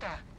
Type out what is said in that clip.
Sniper!